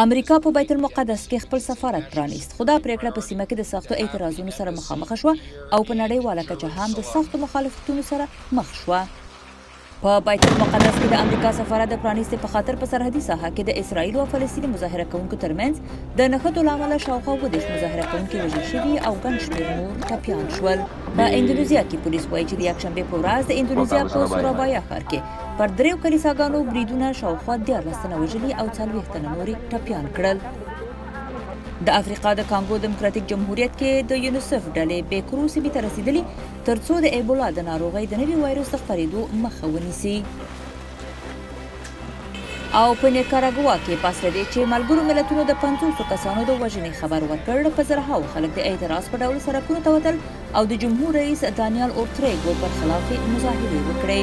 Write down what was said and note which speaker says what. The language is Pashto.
Speaker 1: امریکا په بیت المقدس کې خپل سفارت پرانیست خو دا پریکړه په سیمه کې د سختو اعتراضونو سره مخامخ شوه او په نړیواله کچه هم د سختو مخالفتونو سره مخ شوه په بیت المقدس کې د امریکا سفارت د پرانیستې په خاطر په سرحدي ساحه کې د اسرایل او فلسطین مظاهره کوونکو ترمنځ د نښتو لامل شاوخوا ودیش مظاهره کوونکي وژل شوي او ګڼ شمېر نور ټپيان شول په اندونیزیا کې پولیس وایي چې د یکشنبې په ورځ د اندونیزیا په سورابایا ښار کې پر دریو کلیساګانو بریدونه شاوخوا دیارلس تنه وژلي او څلوېښت تنه نورې ټپیان کړل د افریقا د کانګو دیموکراتیک جمهوریت کې د یونیسف ډلې بیکرو سیمې ته رسیدلې ترڅو د ایبولا د ناروغۍ د نوي وایروس د خپرېدو مخه ونیسي او په نیکاراګوا کې پس له دې چې ملګرو ملتونو د 500 کسانو د وژنې خبر ورکړ په زرهاو خلک د اعتراض په ډول سرکونو ته وتل او د جمهور رئیس دانیال اورتریګو پر خلاف مظاهرې وکړې